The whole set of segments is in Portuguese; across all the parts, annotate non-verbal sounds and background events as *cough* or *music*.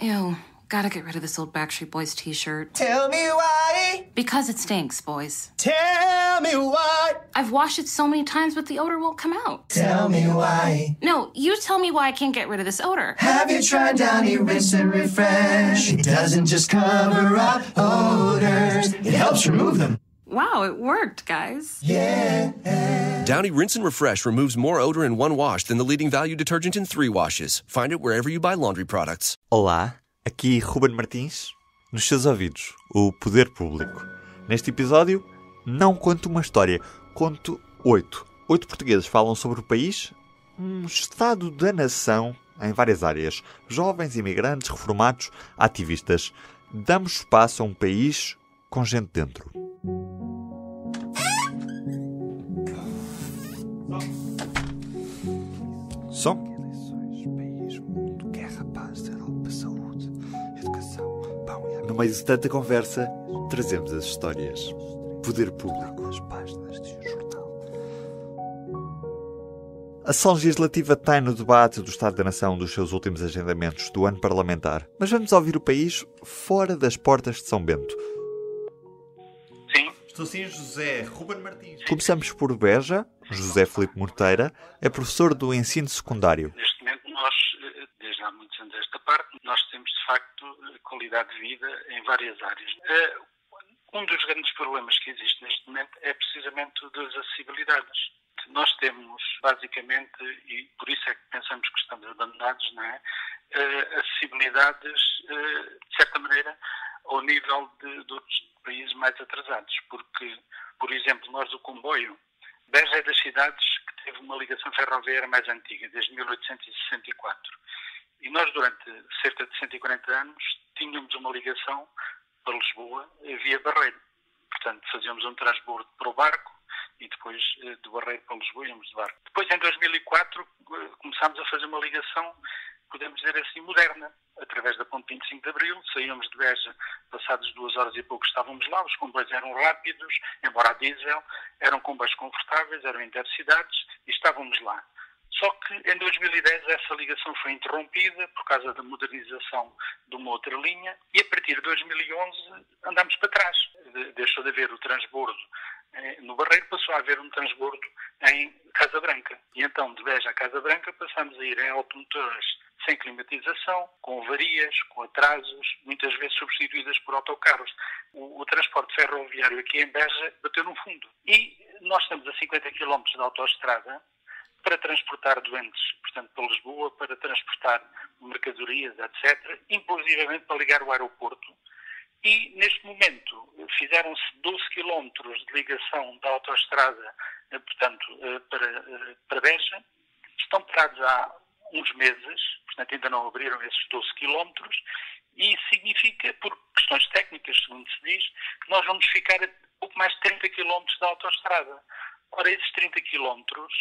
Ew. Gotta get rid of this old Backstreet Boys t shirt. Tell me why. Because it stinks, boys. Tell me why. I've washed it so many times, but the odor won't come out. Tell me why. No, you tell me why I can't get rid of this odor. Have you tried Downy Rinse and Refresh? It doesn't just cover up odors, it helps remove them. Wow, it worked, guys. Yeah. Downy Rinse and Refresh removes more odor in one wash than the leading value detergent in three washes. Find it wherever you buy laundry products. Olá, aqui Ruben Martins, nos seus ouvidos, o poder público. Neste episódio, não conto uma história, conto oito. Oito portugueses falam sobre o país, um estado da nação em várias áreas. Jovens, imigrantes, reformados, ativistas. Damos espaço a um país com gente dentro. Som. No meio de tanta conversa, trazemos as histórias. Poder público. As páginas de um jornal. A sessão legislativa tem no debate do Estado da Nação dos seus últimos agendamentos do ano parlamentar. Mas vamos ouvir o país fora das portas de São Bento. Sim, Estou sim, José Ruben Martins. Começamos por Beja. José Filipe Morteira é professor do ensino secundário. neste momento nós, eh, desde há muitos anos esta parte, nós temos de facto qualidade de vida em várias áreas. Eh, Um dos grandes problemas que existe neste momento é precisamente o das acessibilidades. Nós temos, basicamente, e por isso é que pensamos que estamos abandonados, não é? Eh, Acessibilidades, de certa maneira, ao nível de, de outros países mais atrasados. Porque, por exemplo, nós o comboio, Beja é das cidades que teve uma ligação ferroviária mais antiga, desde 1864. E nós, durante cerca de 140 anos, tínhamos uma ligação para Lisboa via Barreiro. Portanto, fazíamos um transbordo para o barco e depois eh, do Barreiro para Lisboa íamos de barco. Depois, em 2004, eh, começámos a fazer uma ligação, podemos dizer assim, moderna, através da ponte 25 de Abril. Saíamos de Beja, passadas duas horas e pouco estávamos lá. Os comboios eram rápidos, embora a diesel, eram comboios confortáveis, eram intercidades e estávamos lá. Só que em 2010 essa ligação foi interrompida por causa da modernização de uma outra linha e a partir de 2011 andámos para trás. De- Deixou de haver o transbordo no Barreiro, passou a haver um transbordo em Casa Branca. E então, de Beja a Casa Branca, passamos a ir em automotores sem climatização, com avarias, com atrasos, muitas vezes substituídas por autocarros. O, o transporte ferroviário aqui em Beja bateu no fundo. E nós estamos a 50 km da autoestrada para transportar doentes, portanto, para Lisboa, para transportar mercadorias, etc., inclusivamente para ligar o aeroporto. E, neste momento, fizeram-se 12 quilómetros de ligação da autoestrada, eh, portanto, eh, para, eh, para Beja. Estão parados há uns meses, portanto, ainda não abriram esses 12 quilómetros, e significa, por questões técnicas, segundo se diz, que nós vamos ficar a pouco mais de 30 quilómetros da autoestrada. Ora, esses 30 quilómetros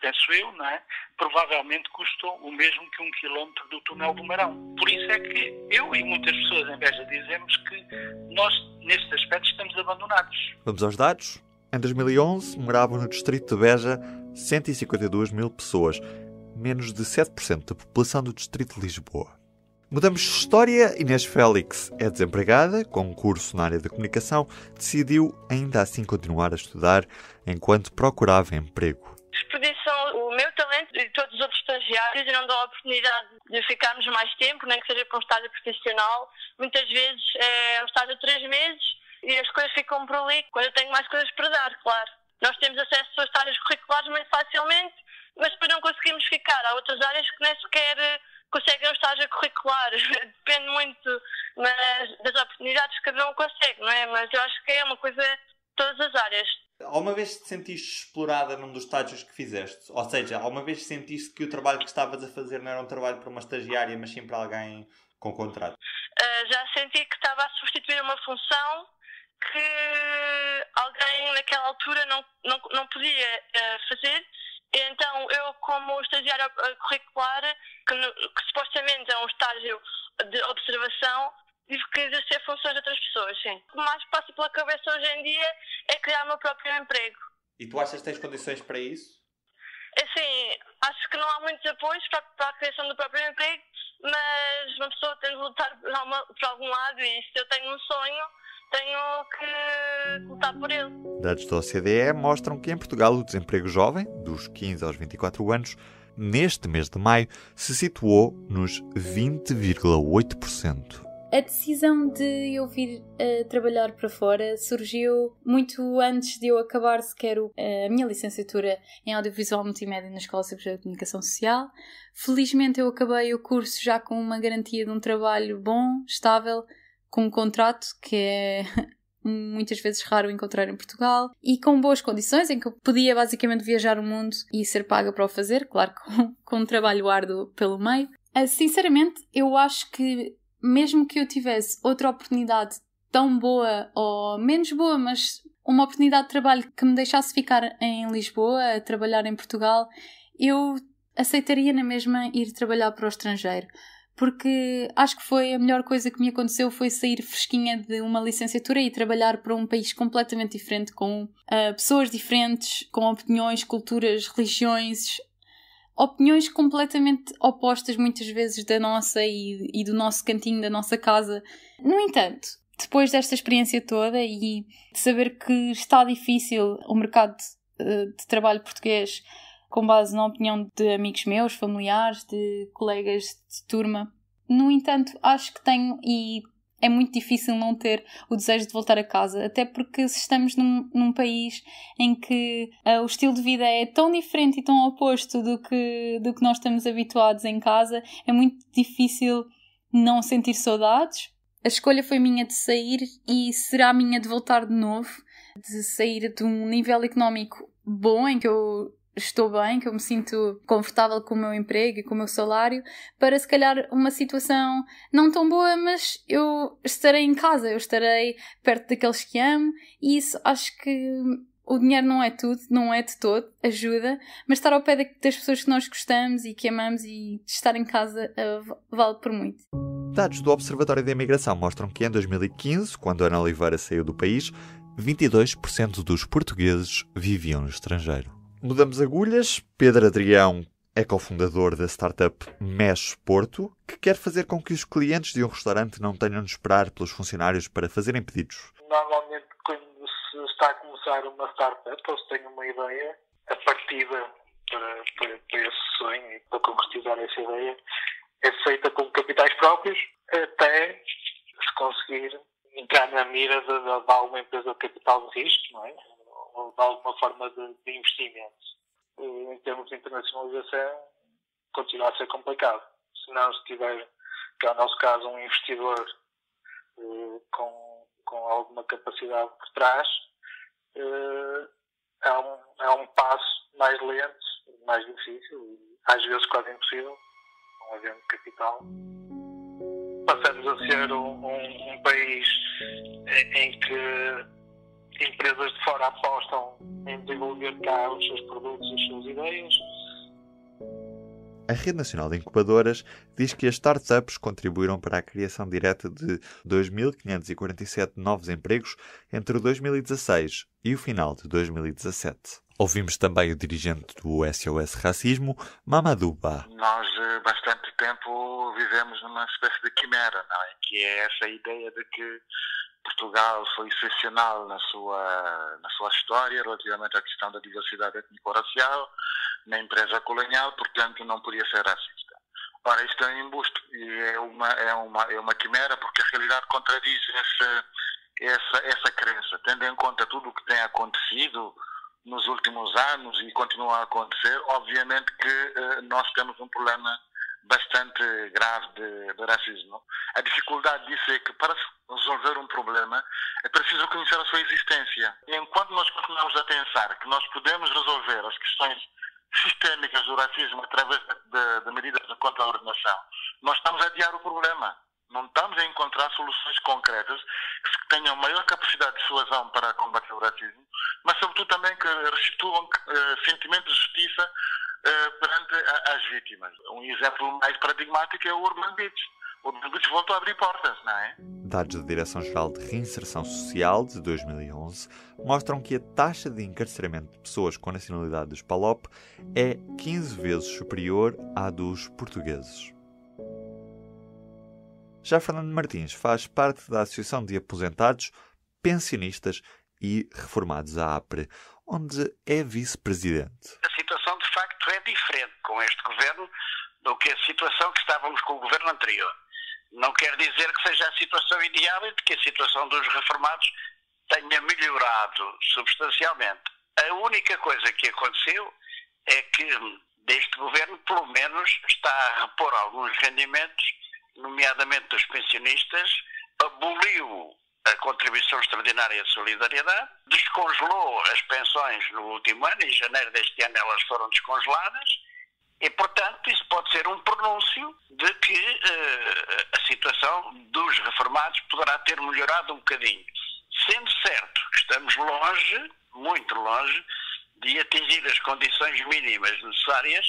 penso eu, não é? Provavelmente custam o mesmo que um quilómetro do túnel do Marão. Por isso é que eu e muitas pessoas em Beja dizemos que nós, neste aspecto, estamos abandonados. Vamos aos dados. Em 2011, moravam no distrito de Beja 152 mil pessoas, menos de 7% da população do distrito de Lisboa. Mudamos de história. Inês Félix é desempregada, com um curso na área da comunicação, decidiu ainda assim continuar a estudar enquanto procurava emprego. O meu talento e todos os outros estagiários e não dão a oportunidade de ficarmos mais tempo, nem que seja para um estágio profissional. Muitas vezes é um estágio de três meses e as coisas ficam por ali quando eu tenho mais coisas para dar, claro. Nós temos acesso a estágios curriculares muito facilmente, mas depois não conseguimos ficar. Há outras áreas que nem sequer eh, conseguem um estágio curricular. *laughs* Depende muito mas, das oportunidades que cada um consegue, não é? Mas eu acho que é uma coisa de todas as áreas. Alguma vez te sentiste explorada num dos estágios que fizeste? Ou seja, alguma vez sentiste que o trabalho que estavas a fazer não era um trabalho para uma estagiária, mas sim para alguém com contrato? Uh, já senti que estava a substituir uma função que alguém naquela altura não, não, não podia uh, fazer. Então eu, como estagiária uh, curricular, que, que supostamente é um estágio de observação, tive que exercer funções de outras pessoas, sim. O que mais passa pela cabeça hoje em dia é criar o meu próprio emprego. E tu achas que tens condições para isso? Assim, acho que não há muitos apoios para, para a criação do próprio emprego, mas uma pessoa tem de lutar por algum lado e se eu tenho um sonho, tenho que lutar por ele. Dados da OCDE mostram que em Portugal o desemprego jovem, dos 15 aos 24 anos, neste mês de maio, se situou nos 20,8%. A decisão de eu vir uh, trabalhar para fora surgiu muito antes de eu acabar sequer uh, a minha licenciatura em Audiovisual Multimédia na Escola Superior de Comunicação Social. Felizmente eu acabei o curso já com uma garantia de um trabalho bom, estável, com um contrato que é *laughs* muitas vezes raro encontrar em Portugal e com boas condições em que eu podia basicamente viajar o mundo e ser paga para o fazer, claro, *laughs* com, com um trabalho árduo pelo meio. Uh, sinceramente, eu acho que mesmo que eu tivesse outra oportunidade tão boa ou menos boa, mas uma oportunidade de trabalho que me deixasse ficar em Lisboa, a trabalhar em Portugal, eu aceitaria na mesma ir trabalhar para o estrangeiro. Porque acho que foi a melhor coisa que me aconteceu foi sair fresquinha de uma licenciatura e trabalhar para um país completamente diferente, com uh, pessoas diferentes, com opiniões, culturas, religiões, opiniões completamente opostas muitas vezes da nossa e, e do nosso cantinho, da nossa casa. No entanto, depois desta experiência toda e de saber que está difícil o mercado de, de trabalho português com base na opinião de amigos meus, familiares, de colegas de turma. No entanto, acho que tenho e é muito difícil não ter o desejo de voltar a casa, até porque se estamos num, num país em que uh, o estilo de vida é tão diferente e tão oposto do que, do que nós estamos habituados em casa, é muito difícil não sentir saudades. A escolha foi minha de sair e será minha de voltar de novo, de sair de um nível económico bom em que eu estou bem, que eu me sinto confortável com o meu emprego e com o meu salário, para se calhar uma situação não tão boa, mas eu estarei em casa, eu estarei perto daqueles que amo e isso acho que o dinheiro não é tudo, não é de todo, ajuda, mas estar ao pé das pessoas que nós gostamos e que amamos e estar em casa uh, vale por muito. Dados do Observatório da Imigração mostram que em 2015, quando Ana Oliveira saiu do país, 22% dos portugueses viviam no estrangeiro. Mudamos agulhas. Pedro Adrião é cofundador da startup Mesh Porto, que quer fazer com que os clientes de um restaurante não tenham de esperar pelos funcionários para fazerem pedidos. Normalmente, quando se está a começar uma startup ou se tem uma ideia, a partida para, para, para esse sonho e para concretizar essa ideia é feita com capitais próprios até se conseguir entrar na mira de, de, alguma empresa de capital de risco, não é? De alguma forma de, de investimento. em termos de internacionalização, continua a ser complicado. Se não se tiver, que é o nosso caso, um investidor eh, com, com alguma capacidade por trás, eh, é, um, é um passo mais lento, mais difícil e às vezes quase impossível, não havendo capital. Passamos a ser um, um, um país em que empresas de fora apostam em desenvolver cá os seus produtos e as suas ideias. A Rede Nacional de Incubadoras diz que as startups contribuíram para a criação direta de 2.547 novos empregos entre 2016 e o final de 2017. Ouvimos também o dirigente do SOS Racismo, Mamadou Ba. Nós, eh, bastante tempo, vivemos numa espécie de quimera, não é? Que é essa ideia de que Portugal foi excepcional na sua, na sua história relativamente à questão da diversidade étnico-racial, na empresa colonial, portanto não podia ser racista. Ora, isto é um embuste e é uma, é uma, é uma quimera porque a realidade contradiz essa, essa, essa crença, tendo em conta tudo o que tem acontecido nos últimos anos e continua a acontecer, obviamente que eh, nós temos um problema bastante grave de, de, racismo. A dificuldade disso é que para resolver um problema é preciso conhecer a sua existência. E enquanto nós continuamos a pensar que nós podemos resolver as questões sistémicas do racismo através de, de, medidas de contra-ordenação, nós estamos a adiar o problema. Não estamos a encontrar soluções concretas que tenham maior capacidade de suasão para combater o racismo, mas sobretudo também que restituam uh, sentimentos de justiça uh, perante a, as vítimas. Um exemplo mais paradigmático é o Urban Beach. O Urban Beach voltou a abrir portas, não é? Dados da Direção-Geral de Reinserção Social de 2011 mostram que a taxa de encarceramento de pessoas com nacionalidade dos PALOP é 15 vezes superior à dos portugueses. Já Fernando Martins faz parte da Associação de Aposentados, Pensionistas e Reformados, a APRE, onde é vice-presidente. A situação, de facto, é diferente este governo do que a situação que estávamos com o governo anterior. Não quer dizer que seja a situação ideal e que a situação dos reformados tenha melhorado substancialmente. A única coisa que aconteceu é que deste governo, pelo menos, está a repor alguns rendimentos, nomeadamente dos pensionistas, aboliu a contribuição extraordinária de solidariedade, descongelou as pensões no último ano, em janeiro deste ano elas foram descongeladas, e, portanto, isso pode ser um pronúncio de que uh, a situação dos reformados poderá ter melhorado um bocadinho. Sendo certo que estamos longe, muito longe, de atingir as condições mínimas necessárias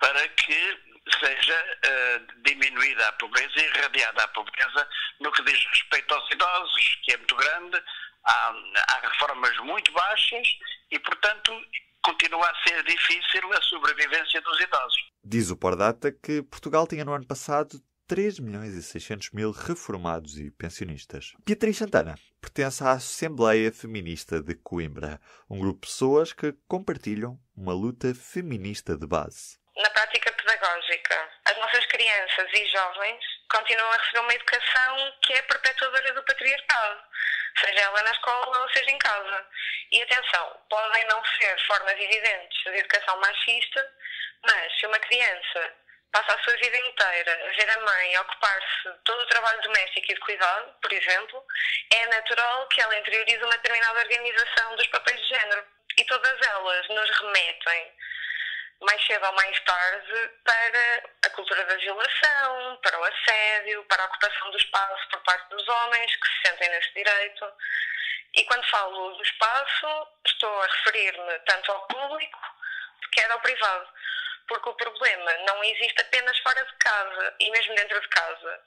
para que seja uh, diminuída a pobreza e irradiada a pobreza no que diz respeito aos idosos, que é muito grande, há, há reformas muito baixas e, portanto, continua a ser difícil a sobrevivência dos idosos. Diz o Pordata que Portugal tinha no ano passado 3 milhões e 600 mil reformados e pensionistas. Beatriz Santana pertence à Assembleia Feminista de Coimbra, um grupo de pessoas que compartilham uma luta feminista de base. Na prática pedagógica, as nossas crianças e jovens continuam a receber uma educação que é perpetuadora do patriarcado, seja ela na escola ou seja em casa. E atenção, podem não ser formas evidentes de educação machista, mas se uma criança passa a sua vida inteira a ver a mãe ocupar-se de todo o trabalho doméstico e de cuidado, por exemplo, é natural que ela interiorize uma determinada organização dos papéis de género. E todas elas nos remetem, mais cedo ou mais tarde, para a cultura da violação, para o assédio, para a ocupação do espaço por parte dos homens que se sentem nesse direito. E quando falo do espaço, estou a referir-me tanto ao público, quer ao privado porque o problema não existe apenas fora de casa e mesmo dentro de casa.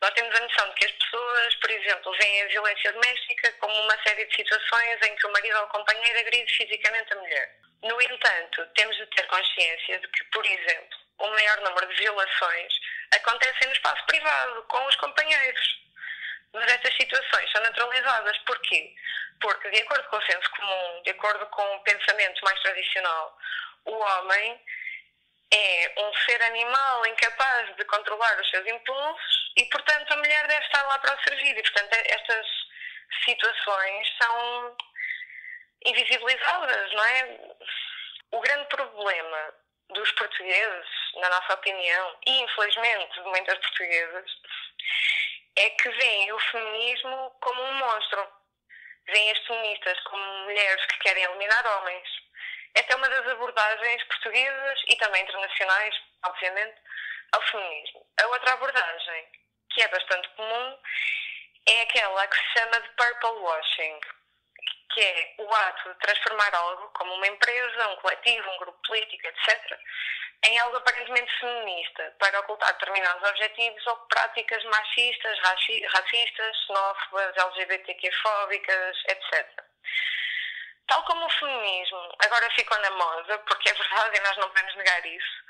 Nós temos a noção de que as pessoas, por exemplo, veem a violência doméstica como uma série de situações em que o marido ou o companheiro agride fisicamente a mulher. No entanto, temos de ter consciência de que, por exemplo, o maior número de violações acontecem no espaço privado, com os companheiros. Mas estas situações são naturalizadas. Porquê? Porque, de acordo com o senso comum, de acordo com o pensamento mais tradicional, o homem é um ser animal incapaz de controlar os seus impulsos e, portanto, a mulher deve estar lá para o servir. E, portanto, estas situações são invisibilizadas, não é? O grande problema dos portugueses, na nossa opinião, e infelizmente de muitas portuguesas, é que veem o feminismo como um monstro. Veem as feministas como mulheres que querem eliminar homens esta é uma das abordagens portuguesas e também internacionais, obviamente, ao feminismo. A outra abordagem, que é bastante comum, é aquela que se chama de purple washing, que é o ato de transformar algo, como uma empresa, um coletivo, um grupo político, etc., em algo aparentemente feminista, para ocultar determinados objetivos ou práticas machistas, racistas, xenófobas, LGBTQ-fóbicas, etc. Tal como o feminismo agora ficou na moda, porque é verdade e nós não podemos negar isso,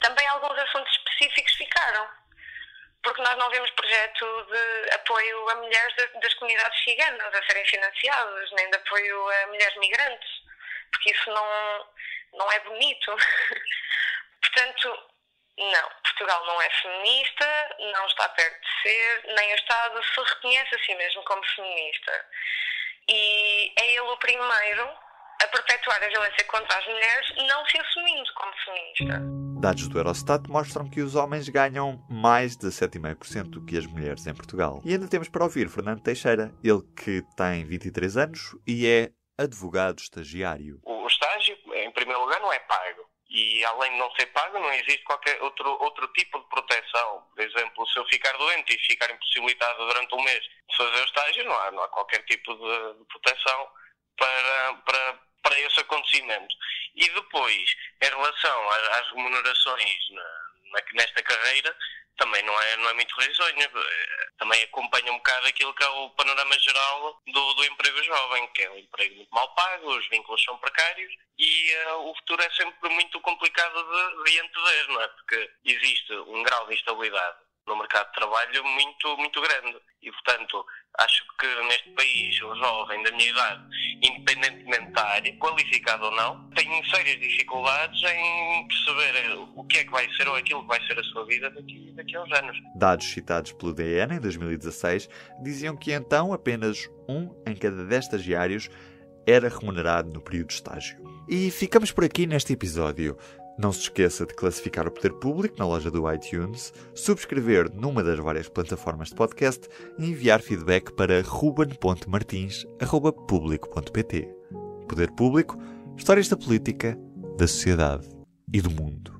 também alguns assuntos específicos ficaram. Porque nós não vemos projeto de apoio a mulheres das comunidades ciganas a serem financiadas, nem de apoio a mulheres migrantes, porque isso não, não é bonito. *laughs* Portanto, não, Portugal não é feminista, não está perto de ser, nem o Estado se reconhece a si mesmo como feminista e é ele o primeiro a perpetuar a violência contra as mulheres, não se assumindo como feminista. Dados do Eurostat mostram que os homens ganham mais de 7,5% do que as mulheres em Portugal. E ainda temos para ouvir Fernando Teixeira, ele que tem 23 anos e é advogado estagiário. O estágio, em primeiro lugar, não é pago e além de não ser pago, não existe qualquer outro, outro tipo de proteção. Por exemplo, se eu ficar doente e ficar impossibilitado durante um mês de fazer o estágio, não há, não há qualquer tipo de, de proteção para, para, para esse acontecimento. E depois, em relação às, remunerações na, nesta carreira, também não é, não é muito risonho. Também acompanha um bocado aquilo que é o panorama geral do, do emprego jovem, que é um emprego muito mal pago, os vínculos são precários e uh, o futuro é sempre muito complicado de, de antever, não é? Porque existe um grau de instabilidade no mercado de trabalho muito, muito grande. E, portanto, acho que neste país, o jovem da minha idade, independentemente da área, qualificado ou não, tem sérias dificuldades em perceber o que é que vai ser ou aquilo que vai ser a sua vida daqui, daqui a uns anos. Dados citados pelo DN em 2016 diziam que então apenas um em cada dez estagiários era remunerado no período de estágio. E ficamos por aqui neste episódio. Não se esqueça de classificar o Poder Público na loja do iTunes, subscrever numa das várias plataformas de podcast e enviar feedback para ruben.martins.público.pt. Poder Público, histórias da política, da sociedade e do mundo.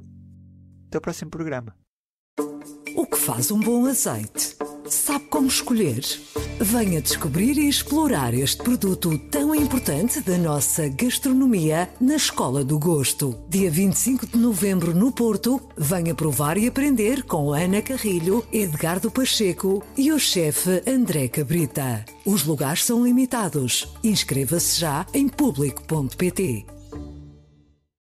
Até o próximo programa. O que faz um bom azeite? Sabe como escolher? Venha descobrir e explorar este produto tão importante da nossa gastronomia na Escola do Gosto. Dia 25 de novembro no Porto, venha provar e aprender com Ana Carrilho, Edgardo Pacheco e o chefe André Cabrita. Os lugares são limitados. Inscreva-se já em público.pt.